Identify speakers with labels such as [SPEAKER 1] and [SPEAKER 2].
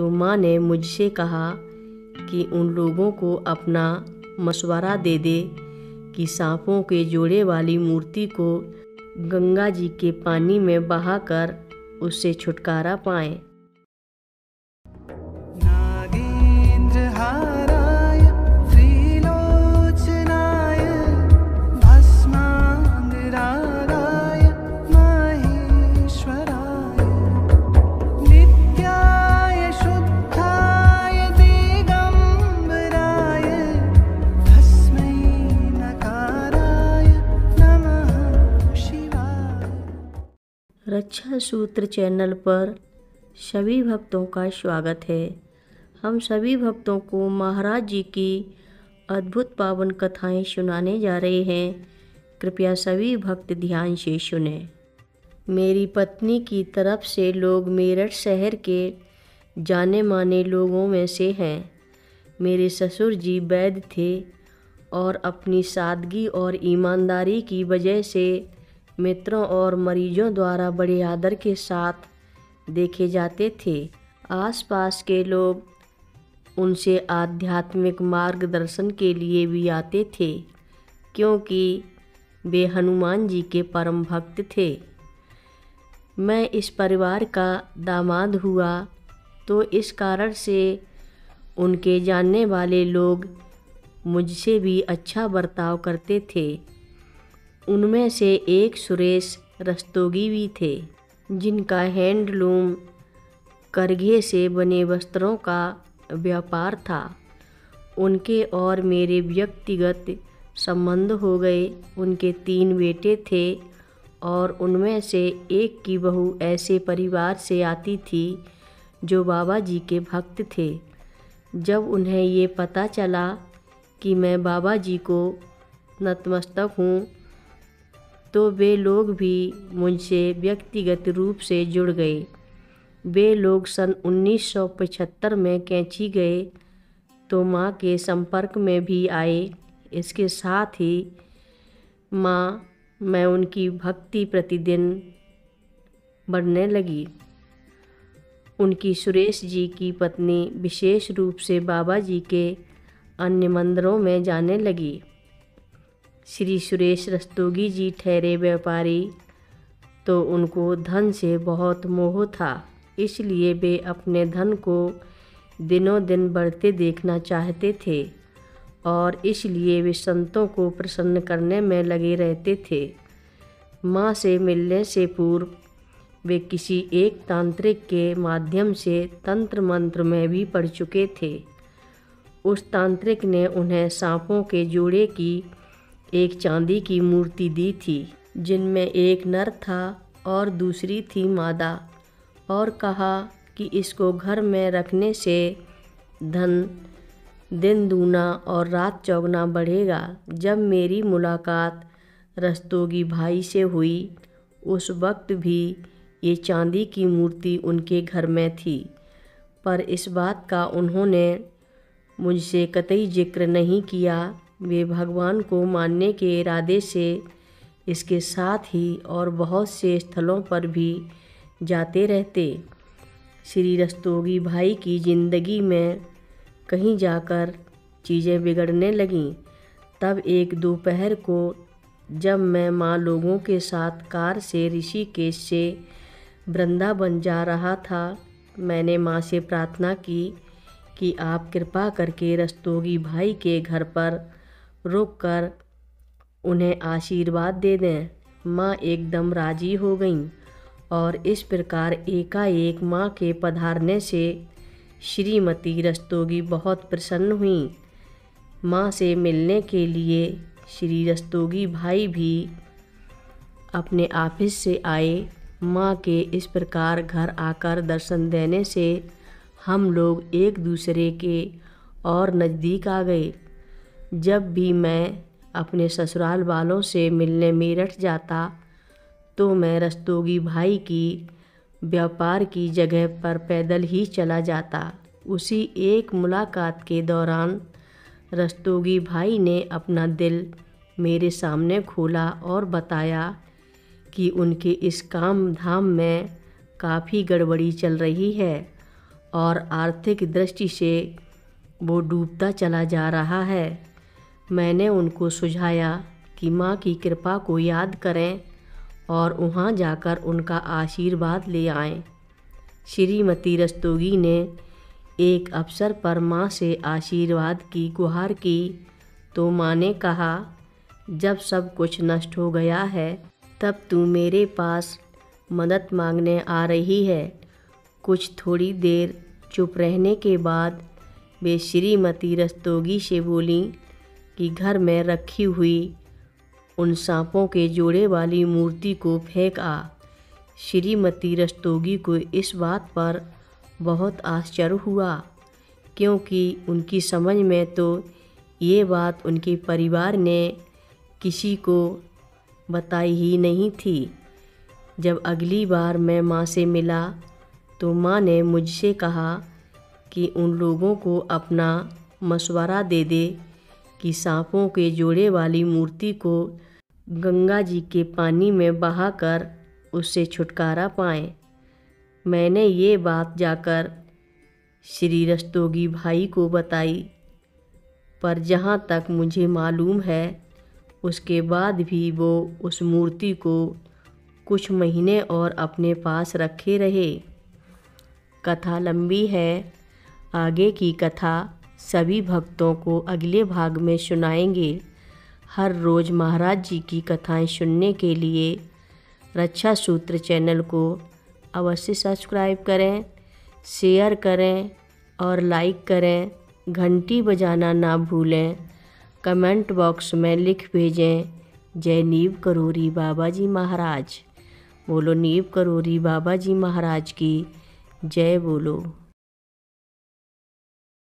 [SPEAKER 1] तो माँ ने मुझसे कहा कि उन लोगों को अपना मशवरा दे दे कि सांपों के जोड़े वाली मूर्ति को गंगा जी के पानी में बहाकर उससे छुटकारा पाएँ। रक्षा सूत्र चैनल पर सभी भक्तों का स्वागत है। हम सभी भक्तों को महाराज जी की अद्भुत पावन कथाएँ सुनाने जा रहे हैं। कृपया सभी भक्त ध्यान से सुने। मेरी पत्नी की तरफ़ से लोग मेरठ शहर के जाने माने लोगों में से हैं। मेरे ससुर जी वैद्य थे और अपनी सादगी और ईमानदारी की वजह से मित्रों और मरीजों द्वारा बड़े आदर के साथ देखे जाते थे। आसपास के लोग उनसे आध्यात्मिक मार्गदर्शन के लिए भी आते थे, क्योंकि वे हनुमान जी के परम भक्त थे। मैं इस परिवार का दामाद हुआ तो इस कारण से उनके जानने वाले लोग मुझसे भी अच्छा बर्ताव करते थे। उनमें से एक सुरेश रस्तोगी भी थे, जिनका हैंडलूम करघे से बने वस्त्रों का व्यापार था। उनके और मेरे व्यक्तिगत संबंध हो गए। उनके तीन बेटे थे और उनमें से एक की बहू ऐसे परिवार से आती थी जो बाबा जी के भक्त थे। जब उन्हें ये पता चला कि मैं बाबा जी को नतमस्तक हूँ तो वे लोग भी मुझसे व्यक्तिगत रूप से जुड़ गए। वे लोग सन 1975 में कैंची गए तो माँ के संपर्क में भी आए। इसके साथ ही माँ, मैं उनकी भक्ति प्रतिदिन बढ़ने लगी। उनकी सुरेश जी की पत्नी विशेष रूप से बाबा जी के अन्य मंदिरों में जाने लगी। श्री सुरेश रस्तोगी जी ठहरे व्यापारी तो उनको धन से बहुत मोह था। इसलिए वे अपने धन को दिनों दिन बढ़ते देखना चाहते थे और इसलिए वे संतों को प्रसन्न करने में लगे रहते थे। माँ से मिलने से पूर्व वे किसी एक तांत्रिक के माध्यम से तंत्र मंत्र में भी पढ़ चुके थे। उस तांत्रिक ने उन्हें सांपों के जोड़े की एक चांदी की मूर्ति दी थी, जिनमें एक नर था और दूसरी थी मादा, और कहा कि इसको घर में रखने से धन, दिन दूना और रात चौगना बढ़ेगा। जब मेरी मुलाकात रस्तोगी भाई से हुई, उस वक्त भी ये चांदी की मूर्ति उनके घर में थी। पर इस बात का उन्होंने मुझसे कतई ज़िक्र नहीं किया वे भगवान को मानने के इरादे से इसके साथ ही और बहुत से स्थलों पर भी जाते रहते। श्री रस्तोगी भाई की ज़िंदगी में कहीं जाकर चीज़ें बिगड़ने लगीं, तब एक दोपहर को जब मैं माँ लोगों के साथ कार से ऋषिकेश से वृंदावन जा रहा था, मैंने माँ से प्रार्थना की कि आप कृपा करके रस्तोगी भाई के घर पर रुक कर उन्हें आशीर्वाद दे दें। माँ एकदम राज़ी हो गईं और इस प्रकार एकाएक माँ के पधारने से श्रीमती रस्तोगी बहुत प्रसन्न हुई। माँ से मिलने के लिए श्री रस्तोगी भाई भी अपने ऑफ़िस से आए। माँ के इस प्रकार घर आकर दर्शन देने से हम लोग एक दूसरे के और नज़दीक आ गए। जब भी मैं अपने ससुराल वालों से मिलने मेरठ जाता तो मैं रस्तोगी भाई की, व्यापार की जगह पर पैदल ही चला जाता। उसी एक मुलाकात के दौरान रस्तोगी भाई ने अपना दिल मेरे सामने खोला और बताया कि उनके इस काम धाम में काफ़ी गड़बड़ी चल रही है और आर्थिक दृष्टि से वो डूबता चला जा रहा है। मैंने उनको सुझाया कि माँ की कृपा को याद करें और वहाँ जाकर उनका आशीर्वाद ले आएँ। श्रीमती रस्तोगी ने एक अवसर पर माँ से आशीर्वाद की गुहार की तो माँ ने कहा, जब सब कुछ नष्ट हो गया है, तब तू मेरे पास मदद मांगने आ रही है कुछ थोड़ी देर चुप रहने के बाद वे श्रीमती रस्तोगी से बोली कि घर में रखी हुई उन सांपों के जोड़े वाली मूर्ति को फेंक आ। श्रीमती रस्तोगी को इस बात पर बहुत आश्चर्य हुआ, क्योंकि उनकी समझ में तो ये बात उनके परिवार ने किसी को बताई ही नहीं थी। जब अगली बार मैं माँ से मिला तो माँ ने मुझसे कहा कि उन लोगों को अपना मशवरा दे दे कि सांपों के जोड़े वाली मूर्ति को गंगा जी के पानी में बहाकर उससे छुटकारा पाएँ। मैंने ये बात जाकर श्री रस्तोगी भाई को बताई, पर जहाँ तक मुझे मालूम है, उसके बाद भी वो उस मूर्ति को कुछ महीने और अपने पास रखे रहे। कथा लंबी है, आगे की कथा सभी भक्तों को अगले भाग में सुनाएँगे। हर रोज़ महाराज जी की कथाएँ सुनने के लिए रक्षा सूत्र चैनल को अवश्य सब्सक्राइब करें, शेयर करें और लाइक करें। घंटी बजाना ना भूलें। कमेंट बॉक्स में लिख भेजें, जय नीव करोरी बाबा जी महाराज। बोलो, नीव करोरी बाबा जी महाराज की जय बोलो।